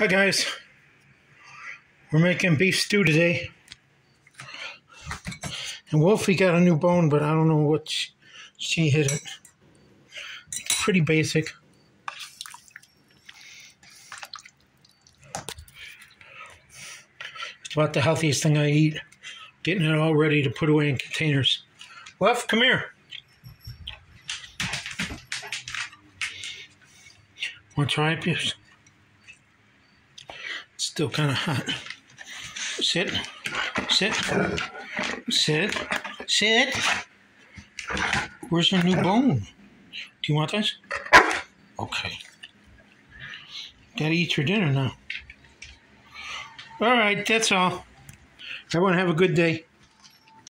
Hi guys, we're making beef stew today. And Wolfie got a new bone, but I don't know what she, hit it. Pretty basic. It's about the healthiest thing I eat. Getting it all ready to put away in containers. Wolf, come here. Want to try? Still kind of hot. Sit. Sit. Sit. Sit. Where's your new bone? Do you want this? Okay. Gotta eat your dinner now. All right, that's all. Everyone have a good day.